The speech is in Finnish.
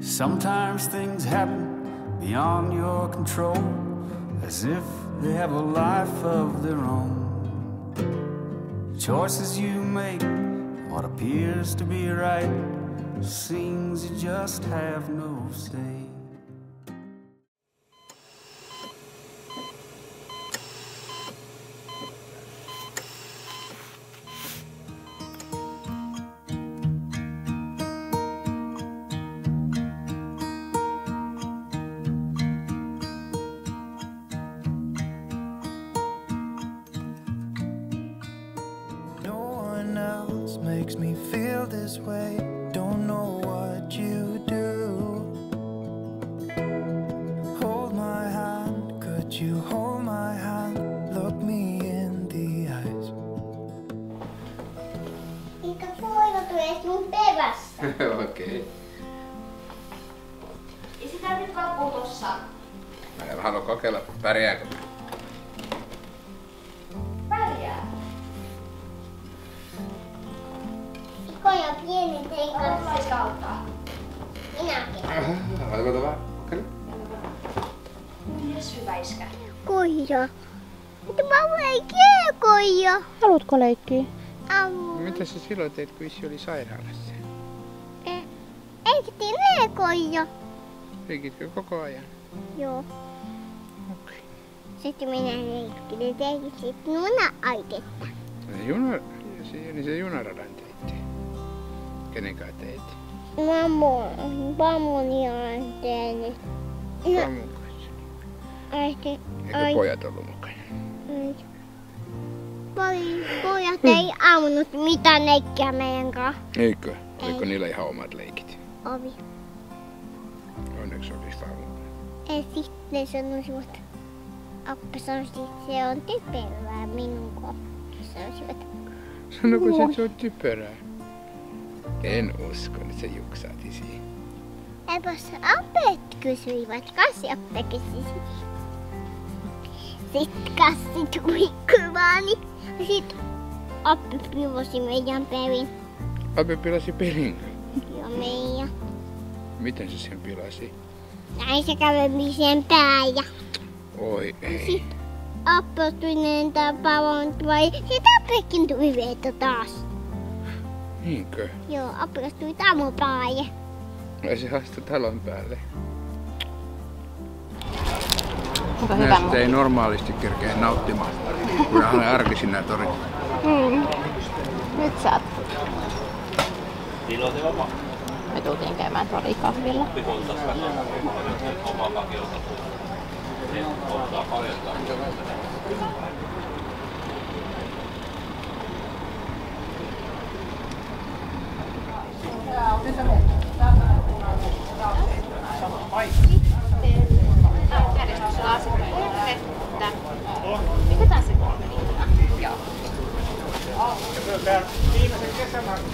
Sometimes things happen beyond your control, as if they have a life of their own. Choices you make, what appears to be right, seems you just have no say. Else makes me feel this way. Don't know what you do. Hold my hand, could you hold my hand? Look me in the eyes. Eikä koira tulee sun perässä. Okei. Ja sitä nyt kapu tossa. Mä en halua kokeilla, pärjääkö. Pieni tein kanssa. Minäkin. Haluatko vähän? Kokeile. Yes, hyvä iskä. Koira. Mutta mä leikkiä koira. Haluatko leikkiä? Au. Mitä sä silloin teit, kun issi oli sairaalassa? Eh, Eikö tee koira? Leikitkö koko ajan? Joo. Okei. Sitten minä leikkin. Tein sit nuna aitetta. Se juna, se, niin se junaradan. Kenen kanssa teit? Mammo, mammoni on tehnyt. No, Samun kanssa. äiti, Eikö pojat ollut mukana? Poi, pojat ei ammunut mitään leikkiä meidän kanssa. Eikö? Oliko Ei. niillä ihan omat leikit? Ovi. Onneksi oli saanut. Ja sitten sanoisivat, Appa sanoisi, että se on typerää minun kohdalla. Sanoisivat, Sanoiko se, että se on typerää? En usko, että se juksaati siihen. eipäs apet kysyivät, Kassi Appe kysyi. Sitten Kassi tuli kuvaani. Ja sitten Appe pivosi meidän perin Ape pilasi pelin. ja meidän. Miten se sen pilasi? Näin se käveli sen pää ja Oi ei. sitten Appe tuli palon vai sitten Appekin tuli veto taas. Niinkö? Joo, Appe tuli tamo päälle. Ai se hastui talon päälle. Onko hyvä Näistä ei normaalisti kerkeä nauttimaan. Kun on arkisin nämä torit. Mm. Nyt saat. Me tultiin käymään torikahvilla. Järjestyksellä preguntar, sí, no sé qué es amalgama.